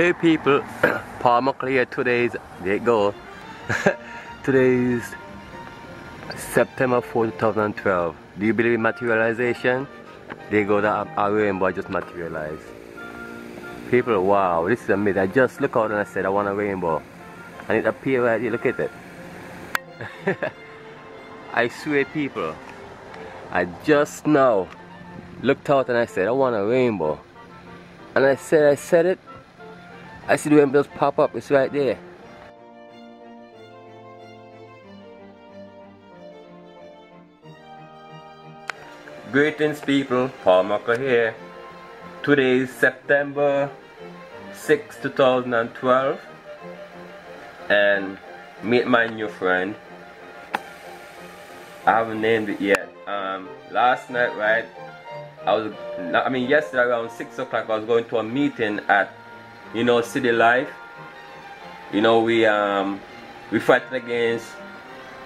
Hey people, Paul Muckle today's, there you go. today's September 4, 2012. Do you believe in materialization? There you go, that our rainbow just materialized. People, wow, this is amazing. I just look out and I said I want a rainbow. And it appeared right here, look at it. I swear people, I just now looked out and I said I want a rainbow. And I said, I said it, I see the just pop up, it's right there. Greetings people, Paul Muckle here. Today is September 6, 2012 and meet my new friend. I haven't named it yet. Um, last night, right, I was, I mean yesterday around 6 o'clock I was going to a meeting at you know, City Life. You know, we um we fighting against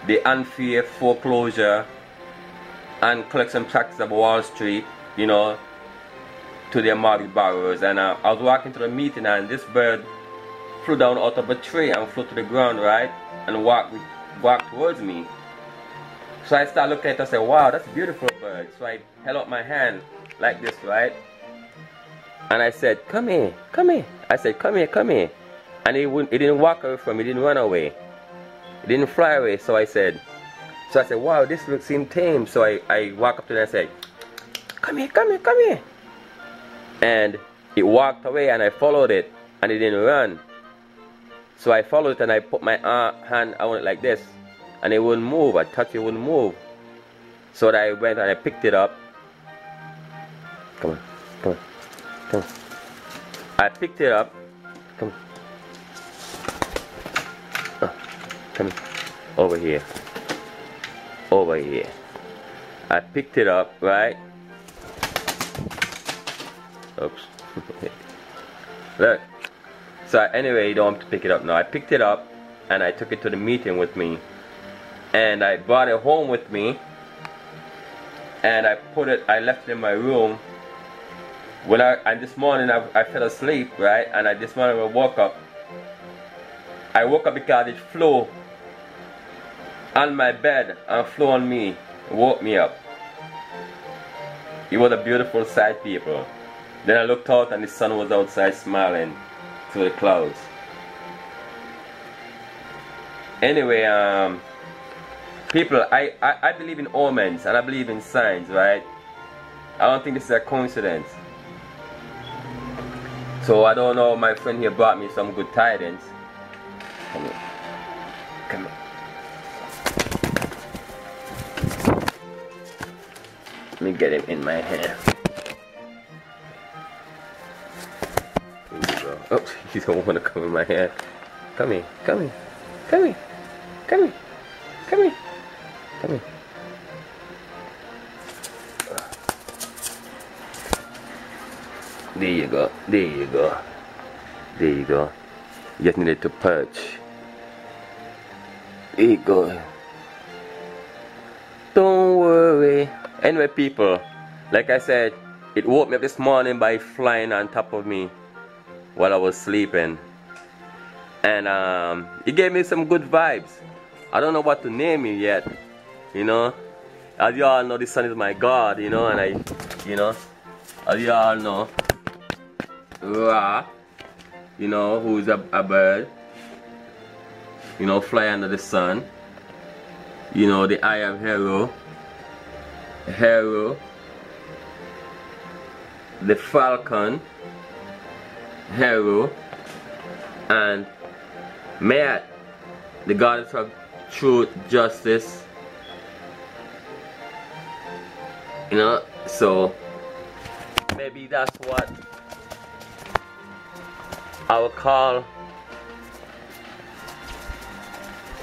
the unfair foreclosure and collection practice of Wall Street, you know, to their mortgage borrowers. And uh, I was walking to the meeting and this bird flew down out of a tree and flew to the ground, right? And walked, walked towards me. So I started looking at it and said, wow, that's a beautiful bird. So I held up my hand like this, right? And I said, come here, come here. I said, come here, come here. And he, wouldn't, he didn't walk away from me, he didn't run away. He didn't fly away. So I said, so I said, wow, this looks seem tame. So I, I up to him and I said, come here, come here, come here. And it walked away and I followed it and it didn't run. So I followed it and I put my uh, hand on it like this and it wouldn't move. I touched it, wouldn't move. So I went and I picked it up. Come on, come on. Come. I picked it up. Come. Oh, come over here. Over here. I picked it up, right? Oops. Look. So anyway, you don't have to pick it up now. I picked it up and I took it to the meeting with me. And I brought it home with me. And I put it, I left it in my room when I and this morning I, I fell asleep, right? And I this morning I woke up. I woke up because it flew on my bed and flew on me, woke me up. It was a beautiful sight, people. Then I looked out and the sun was outside smiling through the clouds. Anyway, um, people, I, I, I believe in omens and I believe in signs, right? I don't think this is a coincidence. So I don't know, my friend here brought me some good tidings. Come here. Come here. Let me get him in my hand. Here you go. Oh, he don't want to come in my hand. Come here, come here, come here, come here, come here, come here. There you go. There you go. There you go. You just needed to perch. There you go. Don't worry. Anyway, people, like I said, it woke me up this morning by flying on top of me while I was sleeping. And um, it gave me some good vibes. I don't know what to name it yet, you know. As you all know, the sun is my God, you know, and I, you know, as you all know, Ra, you know, who's a, a bird, you know, fly under the sun. You know, the eye of Heru, Heru, the falcon, Heru, and Maat, the goddess of truth, justice. You know, so maybe that's what I will call.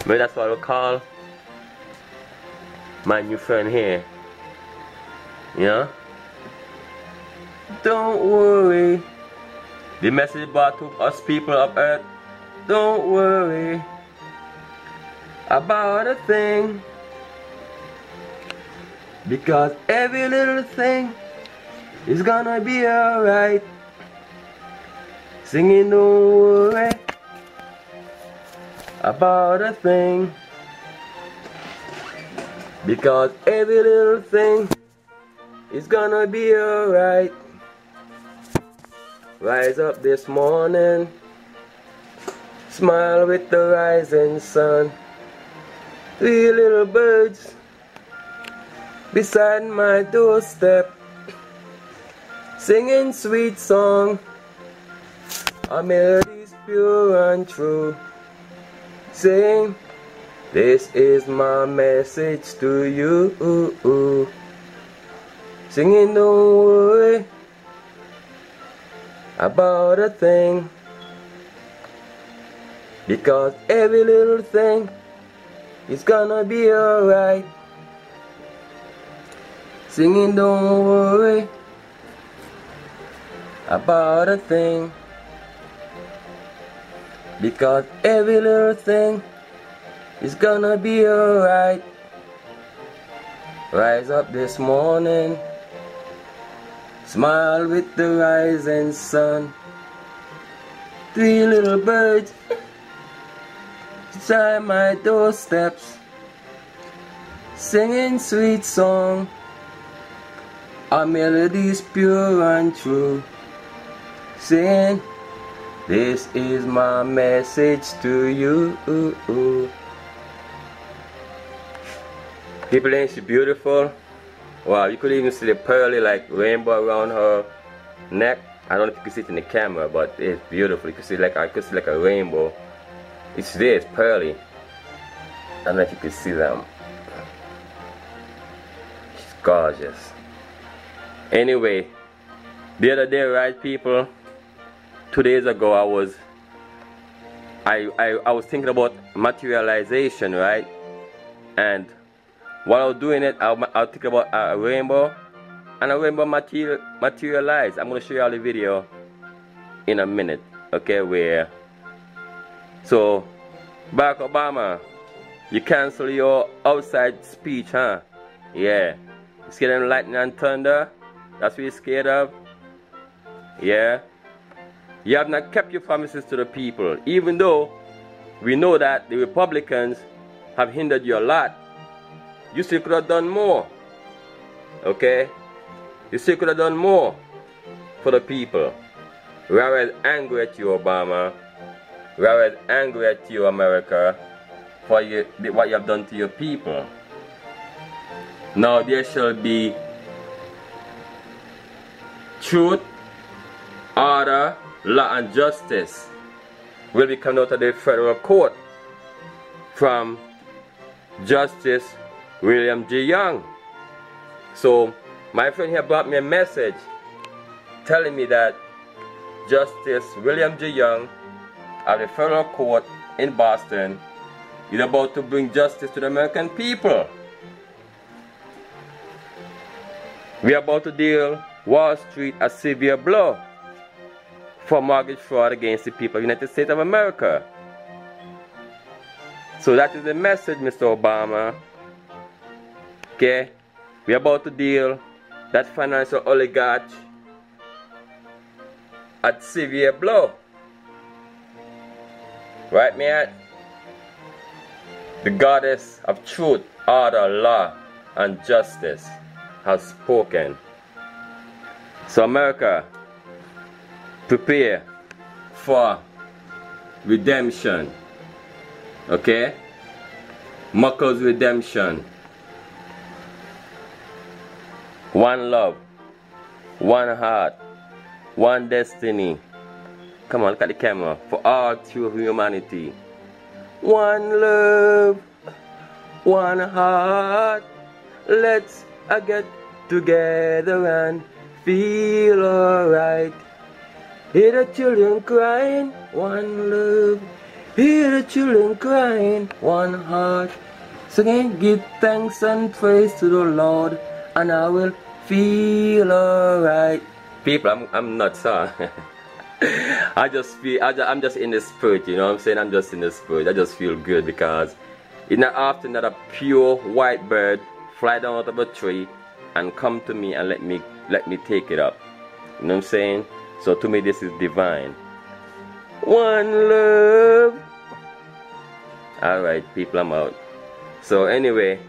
Maybe that's what I will call my new friend here. Yeah? Don't worry. The message brought to us people of earth don't worry about a thing. Because every little thing is gonna be alright Singing don't about a thing. Because every little thing is gonna be alright. Rise up this morning, smile with the rising sun. Three little birds beside my doorstep, singing sweet song. Our melody's pure and true. Sing, this is my message to you. Singing, don't worry about a thing. Because every little thing is gonna be alright. Singing, don't worry about a thing. Because every little thing is gonna be alright. Rise up this morning, smile with the rising sun. Three little birds beside my doorsteps, singing sweet song. Our melody's pure and true, singing. This is my message to you. People ain't she beautiful? Wow, you could even see the pearly like rainbow around her neck. I don't know if you can see it in the camera, but it's beautiful. You can see like I could see like a rainbow. It's there, it's pearly. I don't know if you can see them. She's gorgeous. Anyway, the other day, right, people? Two days ago I was I, I, I was thinking about materialization right? And while I was doing it I, I was thinking about a rainbow and a rainbow material, materialized. I'm gonna show you all the video in a minute okay where so Barack Obama you cancel your outside speech huh? Yeah. You scared of lightning and thunder? That's what you're scared of? Yeah you have not kept your promises to the people, even though we know that the Republicans have hindered you a lot. You still could have done more. Okay? You still could have done more for the people. We are angry at you, Obama. We are angry at you, America, for you, what you have done to your people. Now there shall be truth, order, law and justice will be coming out of the federal court from Justice William G. Young. So my friend here brought me a message telling me that Justice William G. Young of the federal court in Boston is about to bring justice to the American people. We are about to deal Wall Street a severe blow for mortgage fraud against the people of the United States of America. So that is the message, Mr. Obama. Okay? We're about to deal that financial oligarch at severe blow. Right, man? The goddess of truth, order, law, and justice has spoken. So, America, prepare for redemption. Okay? Muckle's redemption. One love, one heart, one destiny. Come on, look at the camera. For all true humanity. One love, one heart. Let's uh, get together and feel alright. Hear the children crying, one love. Hear the children crying, one heart. Singing, give thanks and praise to the Lord, and I will feel alright. People, I'm, I'm not sorry. I just feel, I just, I'm just in the spirit, you know what I'm saying? I'm just in the spirit. I just feel good because it's not often that a pure white bird fly down out of a tree and come to me and let me let me take it up. You know what I'm saying? So to me, this is divine. One love. Alright, people, I'm out. So, anyway,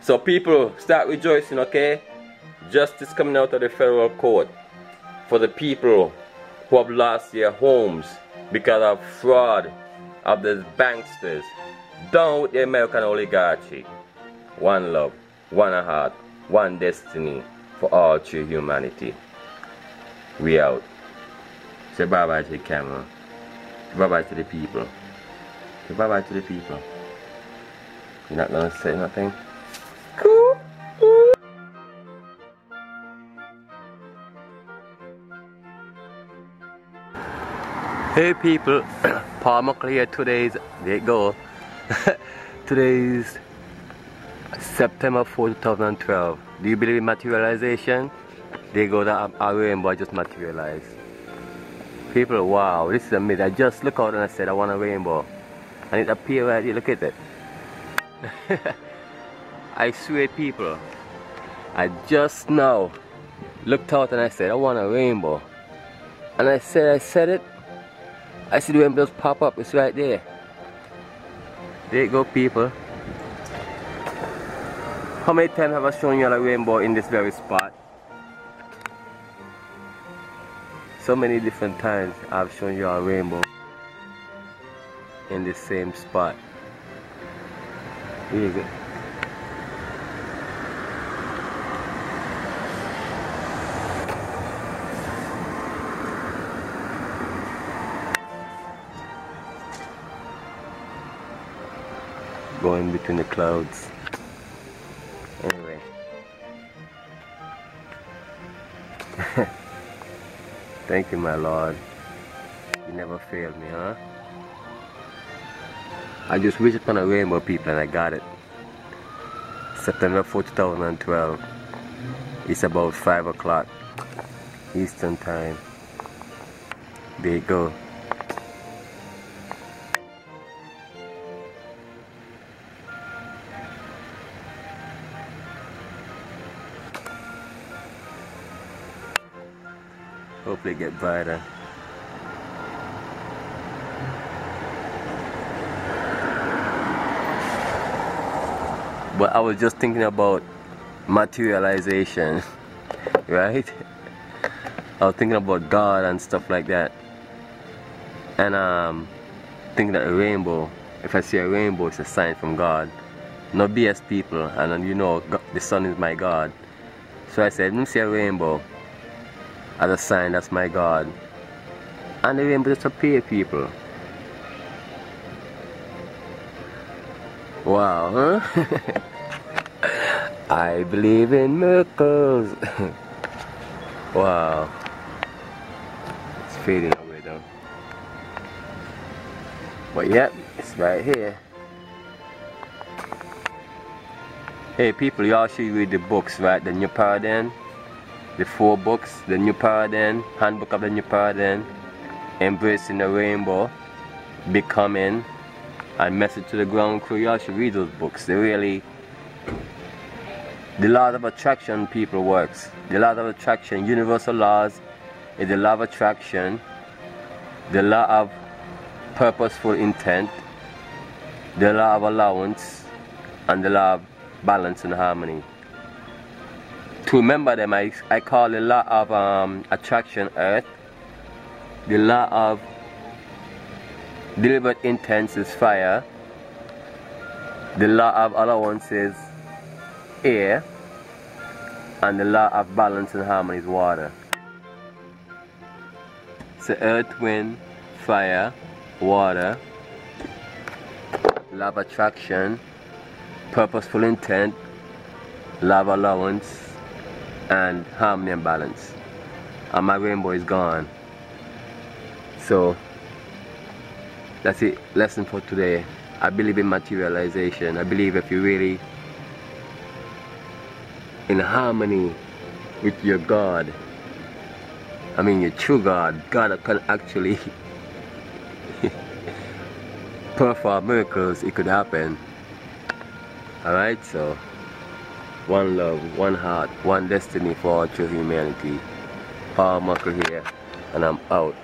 so people, start rejoicing, okay? Justice coming out of the federal court for the people who have lost their homes because of fraud of the banksters. Down with the American oligarchy. One love, one heart, one destiny for all true humanity. We out. Say bye bye to the camera. Bye bye to the people. Say bye bye to the people. You're not gonna say nothing? Cool. Hey people, Paul Muckle here. Today's, there you go. Today's September 4, 2012. Do you believe in materialization? There you go, that our rainbow just materialized. People, wow, this is amazing. I just look out and I said I want a rainbow. And it appeared right here, look at it. I swear people, I just now looked out and I said I want a rainbow. And I said, I said it. I see the rainbow just pop up, it's right there. There you go people. How many times have I shown you a rainbow in this very spot? So many different times I've shown you a rainbow in the same spot. Here you go. Going between the clouds. Thank you, my Lord. You never failed me, huh? I just wished upon a rainbow, people, and I got it. September 4, 2012. It's about 5 o'clock Eastern Time. There you go. Get brighter. But I was just thinking about materialization, right? I was thinking about God and stuff like that. And um, thinking that a rainbow, if I see a rainbow, it's a sign from God. No BS people, and you know, the sun is my God. So I said, let me see a rainbow as a sign that's my God. And the rainbow just appear people. Wow, huh? I believe in miracles. wow. It's fading away though. But yep, it's right here. Hey people, y'all should read the books, right? The New Paradigm the four books, the New Paradigm, Handbook of the New Paradigm, Embracing the Rainbow, Becoming, and Message to the Ground Crew. Y'all should read those books. They really, the law of attraction people works. The law of attraction, universal laws, is the law of attraction, the law of purposeful intent, the law of allowance, and the law of balance and harmony to remember them, I, I call the law of um, attraction earth, the law of deliberate intent is fire, the law of allowances air, and the law of balance and harmony is water. So earth, wind, fire, water, love attraction, purposeful intent, love allowance, and harmony and balance. And my rainbow is gone. So that's it. Lesson for today. I believe in materialization. I believe if you really in harmony with your God I mean your true God God can actually perform miracles. It could happen. Alright so one love, one heart, one destiny for all true humanity. Paul Muckle here, and I'm out.